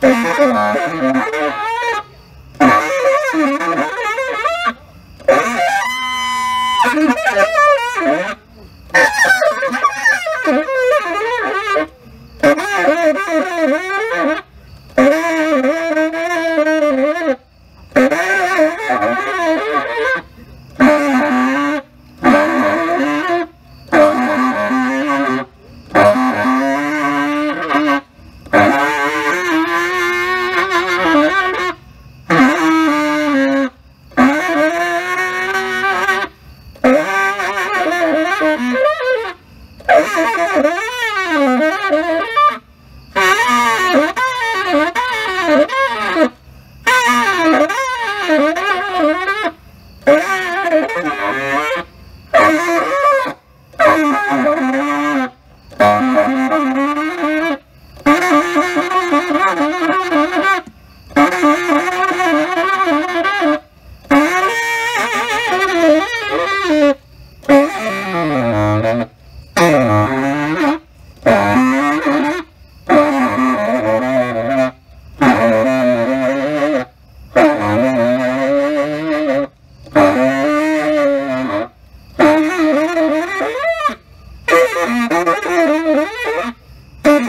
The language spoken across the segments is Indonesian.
Thank you.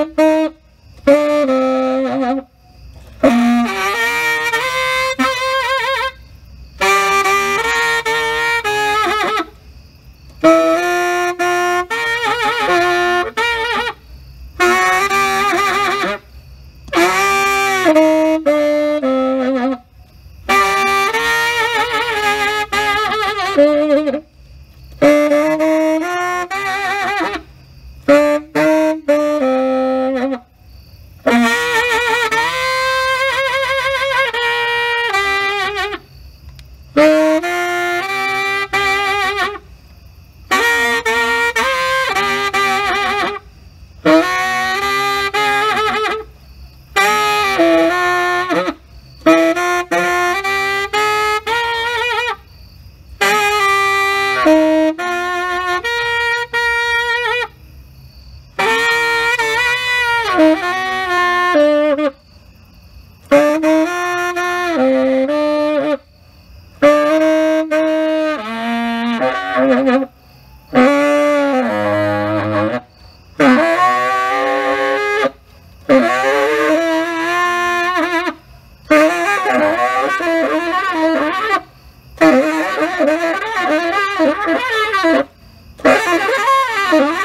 Música